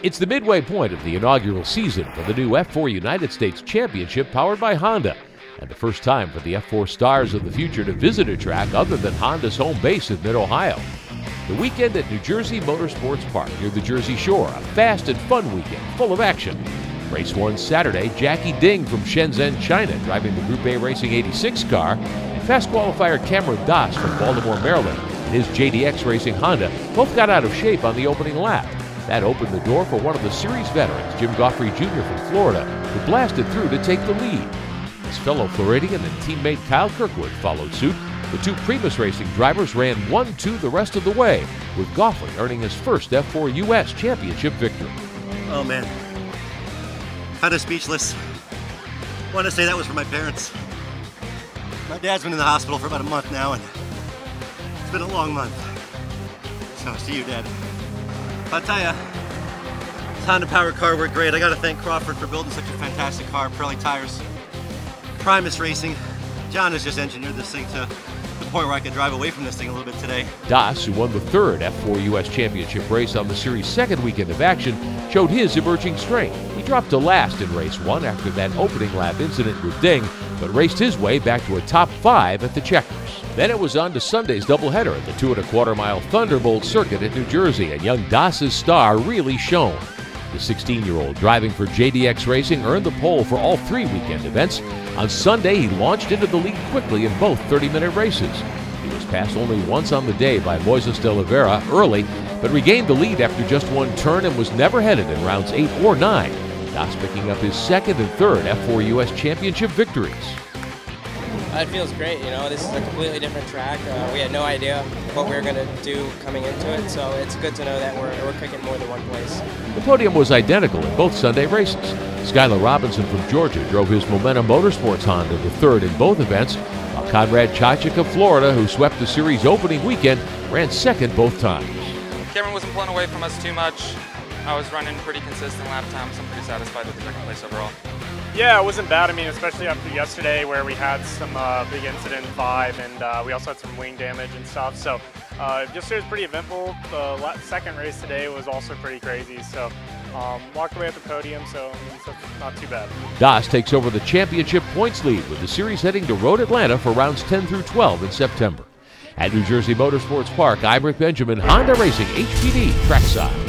It's the midway point of the inaugural season for the new F4 United States Championship powered by Honda, and the first time for the F4 stars of the future to visit a track other than Honda's home base in Mid Ohio. The weekend at New Jersey Motorsports Park near the Jersey Shore, a fast and fun weekend full of action. Race 1 Saturday, Jackie Ding from Shenzhen, China, driving the Group A Racing 86 car, and fast qualifier Cameron Das from Baltimore, Maryland, and his JDX Racing Honda both got out of shape on the opening lap. That opened the door for one of the series veterans, Jim Goughary Jr. from Florida, who blasted through to take the lead. His fellow Floridian and teammate Kyle Kirkwood followed suit. The two Primus Racing drivers ran 1 2 the rest of the way, with Goughary earning his first F4 US Championship victory. Oh man. Kind of speechless. Want to say that was for my parents. My dad's been in the hospital for about a month now, and it's been a long month. So, see you, Dad. I'll tell this Honda Power car worked great. I gotta thank Crawford for building such a fantastic car, Pirelli tires. Primus Racing, John has just engineered this thing to the point where I could drive away from this thing a little bit today. Das, who won the third F4 US Championship race on the series' second weekend of action, showed his emerging strength. Dropped to last in race one after that opening lap incident with Ding, but raced his way back to a top five at the checkers. Then it was on to Sunday's doubleheader at the two and a quarter mile Thunderbolt circuit in New Jersey, and young Das's star really shone. The 16 year old driving for JDX Racing earned the pole for all three weekend events. On Sunday, he launched into the lead quickly in both 30 minute races. He was passed only once on the day by Moises de Oliveira early, but regained the lead after just one turn and was never headed in rounds 8 or 9. Das picking up his second and third F4 US Championship victories. It feels great, you know, this is a completely different track. Uh, we had no idea what we were going to do coming into it, so it's good to know that we're, we're cooking more than one place. The podium was identical in both Sunday races. Skylar Robinson from Georgia drove his Momentum Motorsports Honda to third in both events, while Konrad Czaczk of Florida, who swept the series opening weekend, ran second both times. Cameron wasn't pulling away from us too much. I was running pretty consistent lap times. I'm pretty satisfied with the second place overall. Yeah, it wasn't bad. I mean, especially after yesterday where we had some uh, big incident in five, and uh, we also had some wing damage and stuff. So uh, yesterday was pretty eventful. The second race today was also pretty crazy. So um, walked away at the podium, so I mean, not too bad. Das takes over the championship points lead with the series heading to Road Atlanta for rounds 10 through 12 in September. At New Jersey Motorsports Park, I'm Rick Benjamin, Honda Racing HPD Trackside.